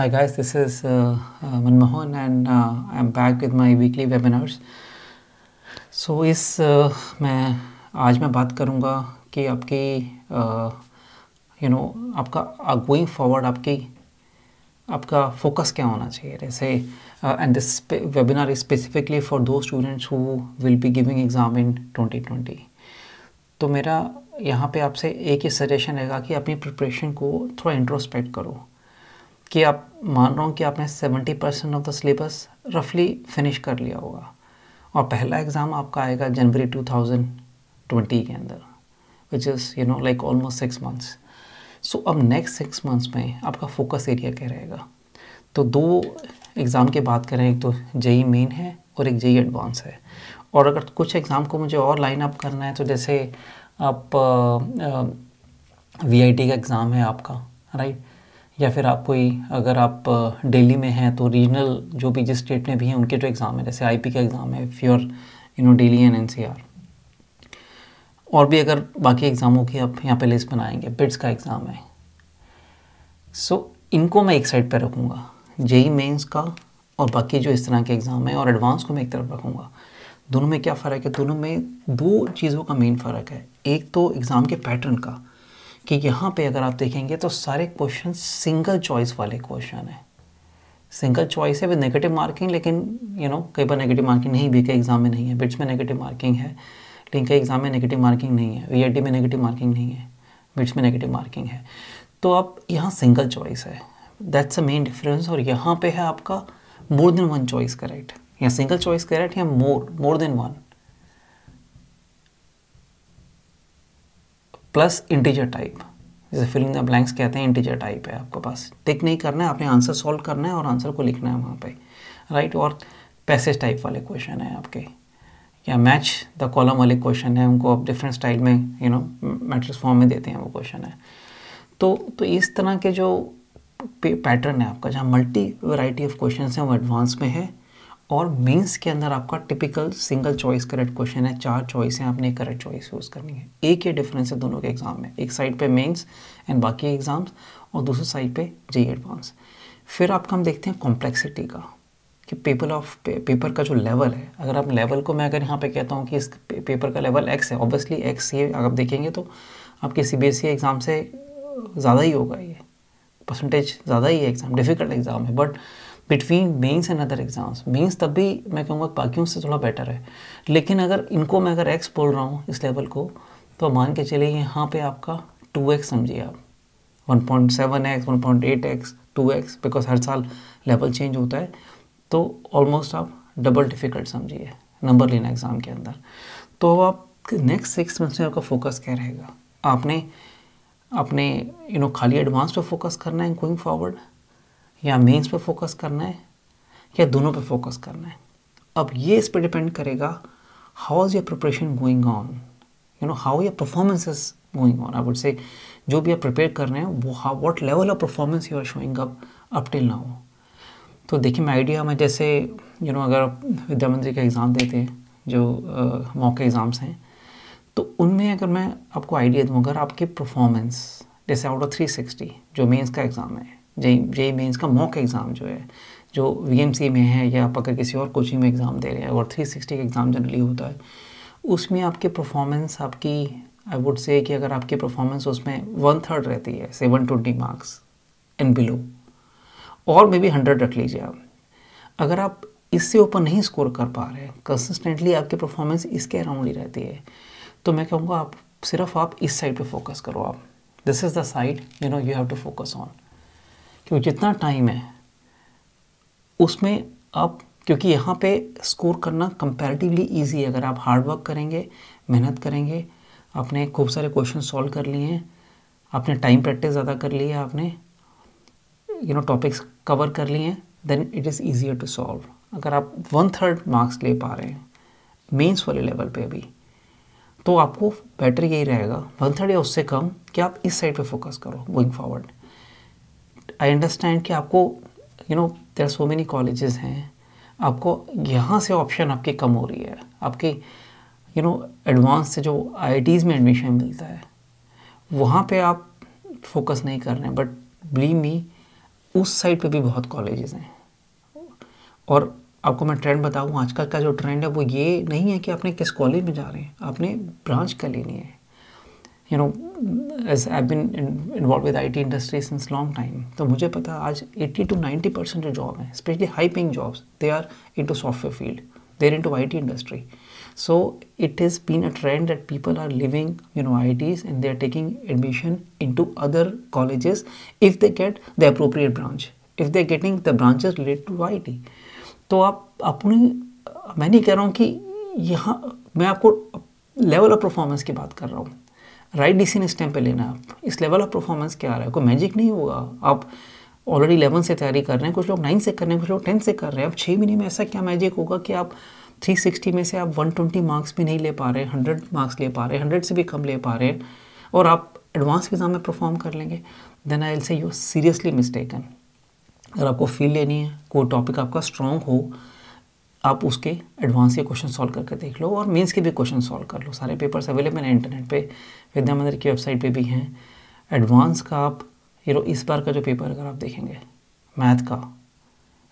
Hi guys, this is uh, uh, Manmohan and uh, I'm back with my weekly webinars. So इस uh, मैं आज मैं बात करूँगा कि आपकी यू नो आपका गोइंग फॉरवर्ड आपकी आपका फोकस क्या होना चाहिए? जैसे and this webinar is specifically for the students who will be giving exam in 2020 तो मेरा यहाँ पे आपसे एक ही सजेशन रहेगा कि अपनी प्रिपरेशन को थोड़ा इंट्रोस्पेक्ट करो। कि आप मान रहा हूँ कि आपने 70 परसेंट ऑफ़ द सिलेबस रफली फिनिश कर लिया होगा। और पहला एग्ज़ाम आपका आएगा जनवरी 2020 के अंदर which is you know like almost six months so अब नेक्स्ट सिक्स मंथ्स में आपका फोकस एरिया क्या रहेगा? तो दो एग्ज़ाम की बात करें, एक तो जेई मेन है और एक जेई एडवांस है। और अगर कुछ एग्ज़ाम को मुझे और लाइन अप करना है तो जैसे आप वीआईटी का एग्ज़ाम है आपका राइट या फिर आप कोई अगर आप दिल्ली में हैं तो रीजनल जो भी जिस स्टेट में भी हैं उनके जो एग्ज़ाम है जैसे आईपी का एग्ज़ाम है if for you know Delhi and NCR और भी अगर बाकी एग्ज़ामों की आप यहाँ पे लिस्ट बनाएँगे बिट्स का एग्ज़ाम है। सो so, इनको मैं एक साइड पे रखूँगा जेई मेंस का और बाकी जो इस तरह के एग्ज़ाम है और एडवांस को मैं एक तरफ़ रखूँगा। दोनों में क्या फ़र्क है? दोनों में दो चीज़ों का मेन फ़र्क है। एक तो एग्ज़ाम के पैटर्न का कि यहाँ पे अगर आप देखेंगे तो सारे क्वेश्चन सिंगल चॉइस वाले क्वेश्चन हैं। सिंगल चॉइस है विद नेगेटिव मार्किंग लेकिन यू नो कई बार नेगेटिव मार्किंग नहीं भी, कई एग्ज़ाम में नहीं है। बिट्स में नेगेटिव मार्किंग है, लेकिन कई एग्ज़ाम में नेगेटिव मार्किंग नहीं है। वी में नेगेटिव मार्किंग नहीं है बिट्स में नेगेटिव मार्किंग है। तो आप यहाँ सिंगल चॉइस है। दैट्स अ मेन डिफरेंस और यहाँ पे है आपका more than one choice correct या सिंगल चॉइस करेक्ट या more more than one plus integer type जैसे फिलिंग द ब्लैंक्स कहते हैं इंटीजर टाइप है आपके पास। टिक नहीं करना है, आपने आंसर सॉल्व करना है और आंसर को लिखना है वहाँ पे। राइट और पैसेज टाइप वाले क्वेश्चन है आपके। या मैच द कॉलम वाले क्वेश्चन है, उनको आप डिफरेंट स्टाइल में यू नो मैट्रिक्स फॉर्म में देते हैं वो क्वेश्चन है। तो तो इस तरह के जो पैटर्न है आपका, जहाँ मल्टी वैरायटी ऑफ़ क्वेश्चन हैं, वो एडवांस में है। और मेंस के अंदर आपका typical single choice correct question है, चार चॉइस हैं, आपने करेक्ट चॉइस यूज़ करनी है। एक ही डिफरेंस है दोनों के एग्ज़ाम में। एक साइड पे मेंस एंड बाकी एग्ज़ाम्स और दूसरी साइड पे जी एडवांस फिर आपका हम देखते हैं कॉम्प्लेक्सिटी का, कि पेपर ऑफ़ पेपर का जो लेवल है, अगर आप लेवल को मैं अगर यहाँ पे कहता हूँ कि इस पेपर का लेवल एक्स है ऑब्वियसली एक्स ये अगर आप देखेंगे तो आपके C B S E exam से ज़्यादा ही होगा ये। परसेंटेज ज़्यादा ही है एग्ज़ाम डिफ़िकल्ट एग्ज़ाम है but between mains and other exams mains तब भी मैं कहूँगा बाकियों से थोड़ा बेटर है। लेकिन अगर इनको मैं अगर एक्स बोल रहा हूँ इस लेवल को तो मान के चलिए यहाँ पे आपका टू एक्स समझिए आप। One point seven X one point eight X two X because हर साल लेवल चेंज होता है। तो ऑलमोस्ट आप डबल डिफ़िकल्ट समझिए नंबर लेना एग्ज़ाम के अंदर। तो अब आप नेक्स्ट सिक्स मंथ्स में आपका फोकस क्या रहेगा? आपने अपने यू नो खाली एडवांस पे फोकस करना है गोइंग फॉरवर्ड या मेंस पे फोकस करना है या दोनों पे फोकस करना है। अब ये इस पर डिपेंड करेगा how is your preparation going on you know how your performance is going on I would say जो भी आप प्रिपेयर कर रहे हैं वो how what level of performance you are showing up up till now तो देखिए मैं आइडिया में जैसे यू you नो know, अगर आप विद्या मंत्री का एग्ज़ाम देते हैं जो मौके एग्ज़ाम्स हैं तो उनमें अगर मैं आपको आइडिया दूँ अगर आपकी परफॉर्मेंस जैसे आउट ऑफ़ थ्री सिक्सटी जो मेंस का एग्ज़ाम है जे जे मेंस का मॉक एग्ज़ाम जो है, जो वीएमसी में है या आप अगर किसी और कोचिंग में एग्ज़ाम दे रहे हैं और थ्री सिक्सटी का एग्ज़ाम जनरली होता है, उसमें आपकी परफॉर्मेंस आपकी आई वुड से कि अगर आपकी परफॉर्मेंस उसमें वन थर्ड रहती है से one twenty marks and below और मे बी हंड्रेड रख लीजिए आप। अगर आप इससे ऊपर नहीं स्कोर कर पा रहे कंसिस्टेंटली आपकी परफॉर्मेंस इसके अराउंड ही रहती है तो मैं कहूँगा आप, सिर्फ़ आप इस साइड पे फोकस करो आप। This is the side you know you have to focus on क्योंकि जितना टाइम है, उसमें आप, क्योंकि यहाँ पे स्कोर करना कंपैरेटिवली इजी है। अगर आप हार्ड वर्क करेंगे, मेहनत करेंगे, आपने खूब सारे क्वेश्चन सॉल्व कर लिए हैं, आपने टाइम प्रैक्टिस ज़्यादा कर ली है, आपने यू नो टॉपिक्स कवर कर लिए हैं then it is easier to solve अगर आप वन थर्ड मार्क्स ले पा रहे हैं मेंस वाले लेवल पे अभी तो आपको बेटर यही रहेगा। वन थर्ड या उससे कम, कि आप इस साइड पे फोकस करो गोइंग फॉरवर्ड आई अंडरस्टैंड कि आपको you know there so many colleges हैं। आपको यहाँ से ऑप्शन आपकी कम हो रही है। आपके यू नो एडवांस से जो आई में एडमिशन मिलता है, वहाँ पे आप फोकस नहीं कर रहे हैं। बट बिलीव मी उस साइड पे भी बहुत कॉलेजेस हैं। और आपको मैं ट्रेंड बताऊँ, आजकल का जो ट्रेंड है, वो ये नहीं है कि आपने किस कॉलेज में जा रहे हैं। आपने ब्रांच का लेनी है। You know as I been involve with I T industry since long time तो मुझे पता आज एट्टी टू नाइन्टी परसेंट जो जॉब हैं specially high paying jobs they are into software field they are into I T industry so it is been a trend that people are living you know IITs and they are taking admission into other colleges if they get the appropriate branch if they getting the branch relate to I T तो आप अपनी, मैं नहीं कह रहा हूँ कि यहाँ, मैं आपको लेवल ऑफ़ परफॉर्मेंस की बात कर रहा हूँ। राइट डिसीज़न इस टाइम पे लेना है आप। इस लेवल ऑफ़ परफॉर्मेंस क्या आ रहा है? कोई मैजिक नहीं होगा आप ऑलरेडी इलेवन से तैयारी कर रहे हैं, कुछ लोग नाइन से कर रहे हैं, कुछ लोग टेंथ से कर रहे हैं। अब छः महीने में ऐसा क्या मैजिक होगा कि आप 360 में से आप 120 मार्क्स भी नहीं ले पा रहे हैं 100 मार्क्स ले पा रहे हैं 100 से भी कम ले पा रहे और आप एडवांस एग्ज़ाम में परफॉर्म कर लेंगे। Then I will say you seriously mistaken अगर आपको फील लेनी है, कोई टॉपिक आपका स्ट्रॉन्ग हो आप उसके एडवांस के क्वेश्चन सॉल्व करके देख लो और मेंस के भी क्वेश्चन सॉल्व कर लो। सारे पेपर्स अवेलेबल हैं इंटरनेट पे। विद्या मंदिर की वेबसाइट पे भी हैं। एडवांस का आप यू नो इस बार का जो पेपर अगर आप देखेंगे मैथ का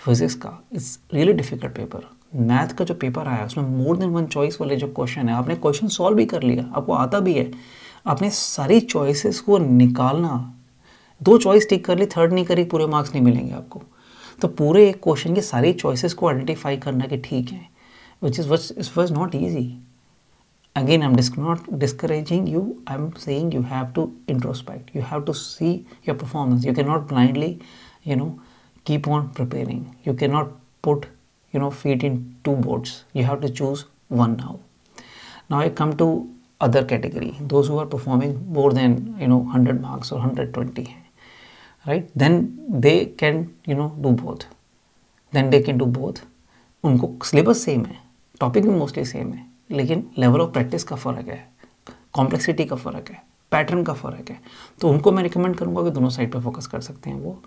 फिज़िक्स का it's really difficult paper math का जो पेपर आया, उसमें मोर देन वन चॉइस वाले जो क्वेश्चन है, आपने क्वेश्चन सॉल्व भी कर लिया, आपको आता भी है। आपने सारी चॉइसेस को निकालना, दो चॉइस टिक कर ली थर्ड नहीं करी, पूरे मार्क्स नहीं मिलेंगे आपको। तो पूरे एक क्वेश्चन के सारे चॉइसेस को आइडेंटिफाई करना कि ठीक है which is which is was not easy again I am not discouraging you I am saying you have to introspect you have to see your performance you can not blindly you know keep on preparing you can not put you know feet in two boards you have to choose one now now I come to other category those who're performing more than you know hundred marks और hundred twenty हैं right? Then they can you know do both then they can do both उनको syllabus same है. Topic भी mostly same है. लेकिन level of practice का फ़र्क है. कॉम्प्लेक्सिटी का फ़र्क है. पैटर्न का फ़र्क है. तो उनको मैं रिकमेंड करूँगा कि दोनों साइड पे फोकस कर सकते हैं वो.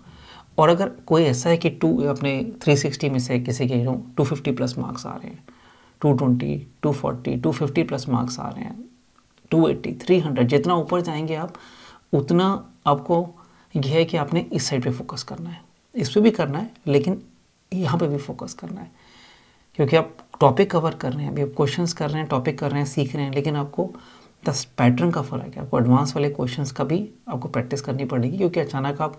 और अगर कोई ऐसा है कि टू अपने 360 में से किसी के टू फिफ्टी प्लस मार्क्स आ रहे हैं two twenty two forty two fifty plus marks आ रहे हैं टू एट्टी थ्री हंड्रेड जितना ऊपर जाएँगे आप, उतना आपको यह है कि आपने इस साइड पे फोकस करना है। इस पर भी करना है, लेकिन यहाँ पे भी फोकस करना है। क्योंकि आप टॉपिक कवर कर रहे हैं, अभी आप क्वेश्चन कर रहे हैं टॉपिक कर रहे हैं, सीख रहे हैं, लेकिन आपको दस पैटर्न का फ़र्क है। आपको एडवांस वाले क्वेश्चन का भी आपको प्रैक्टिस करनी पड़ेगी, क्योंकि अचानक आप,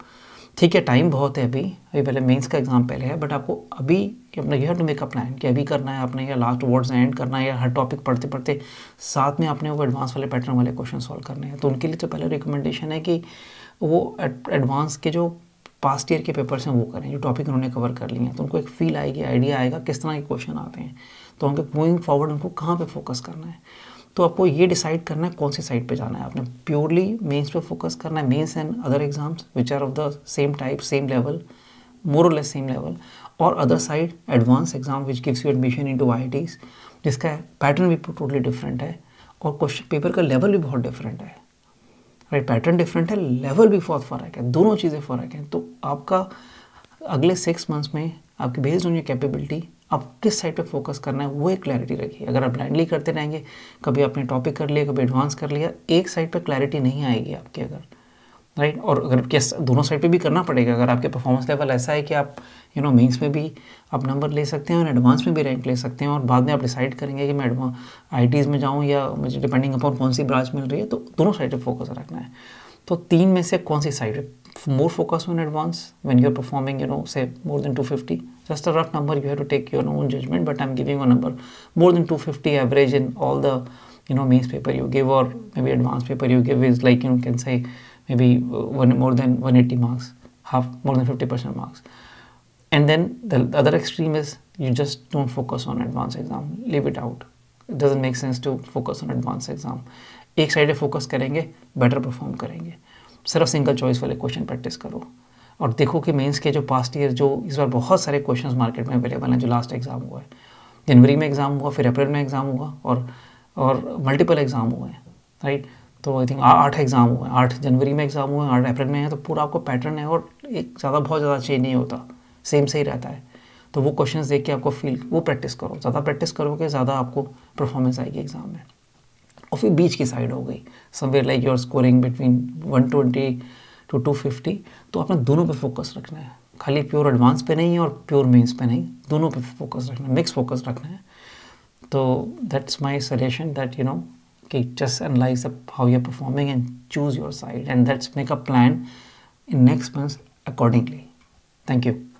ठीक है टाइम बहुत है अभी अभी पहले मेंस का एग्ज़ाम पहले है बट आपको अभी अपना you have to make a plan कि अभी करना है आपने, या लास्ट वर्ड्स एंड करना है, या हर टॉपिक पढ़ते पढ़ते साथ में आपने वो एडवांस वाले पैटर्न वाले क्वेश्चन सॉल्व करने हैं। तो उनके लिए तो पहले रिकमेंडेशन है कि वो एडवांस के जो पास्ट ईयर के पेपर्स हैं वो करें, जो टॉपिक उन्होंने कवर कर लिए हैं तो उनको एक फील आएगी आइडिया आएगा, किस तरह के क्वेश्चन आते हैं। तो उनके मूविंग फॉरवर्ड उनको कहाँ पे फोकस करना है? तो आपको ये डिसाइड करना है कौन सी साइड पे जाना है आपने। प्योरली मेंस पे फोकस करना है mains and other exams which are of the same type same level more और लेस सेम लेवल और other side advance exam which gives you admission into I जिसका पैटर्न भी टोटली डिफरेंट है, और question paper का level भी बहुत different है। राइट पैटर्न डिफरेंट है लेवल भी बहुत फ़र्क है, दोनों चीज़ें फ़र्क हैं। तो आपका अगले सिक्स मंथ्स में आपकी बेस्ड ऑन योर कैपेबिलिटी आप किस साइड पे फोकस करना है, वो एक क्लैरिटी रखिए। अगर आप ब्लाइंडली करते रहेंगे, कभी आपने टॉपिक कर लिया, कभी एडवांस कर लिया, एक साइड पे क्लैरिटी नहीं आएगी आपकी अगर। राइट और अगर के दोनों साइड पे भी करना पड़ेगा, अगर आपके परफॉर्मेंस लेवल ऐसा है कि आप यू नो मेंस में भी आप नंबर ले सकते हैं और एडवांस में भी रैंक ले सकते हैं और बाद में आप डिसाइड करेंगे कि मैं एडवां आई में जाऊँ या मुझे डिपेंडिंग अपॉन कौन सी ब्रांच मिल रही है तो दोनों साइड पर फोकस रखना है। तो तीन में से कौन सी side more focus on advance when you are performing you know say more than two fifty just a rough number you have to take your own judgement but I am giving a number more than two fifty average in all the you know mains paper you give और maybe advance paper you give is like you know can say maybe more than one eighty marks half more than fifty percent marks and then the other extreme is you just don't focus on advance exam leave it out doesn't make sense to focus on advance exam एक side focus करेंगे better perform करेंगे. सिर्फ़ single choice वाले question practice करो. और देखो कि mains के जो पास्ट ईयर जो इस बार बहुत सारे क्वेश्चंस मार्केट में अवेलेबल हैं, जो लास्ट एग्ज़ाम हुआ है. जनवरी में एग्ज़ाम हुआ, फिर अप्रैल में एग्ज़ाम हुआ, और और मल्टीपल एग्ज़ाम हुए हैं राइट? तो आई थिंक आठ एग्ज़ाम हुए हैं। आठ जनवरी में एग्ज़ाम हुए हैं, आठ अप्रैल में है तो पूरा आपको पैटर्न है और एक ज़्यादा बहुत ज़्यादा चेंज नहीं होता। सेम से ही रहता है। तो वो क्वेश्चंस देख के आपको फील वो प्रैक्टिस करो। ज़्यादा प्रैक्टिस करोगे, ज़्यादा आपको परफॉर्मेंस आएगी एग्ज़ाम में। और फिर बीच की साइड हो गई। Somewhere like your scoring between 120 to 250 तो आपने दोनों पे फोकस रखना है। खाली प्योर एडवांस पे नहीं है और प्योर मेंस पे नहीं। दोनों पे फोकस रखना है। मिक्स फोकस रखना है। तो that's my suggestion that you know okay just analyze how you're performing and choose your side. And let's make a plan in next months accordingly. Thank you.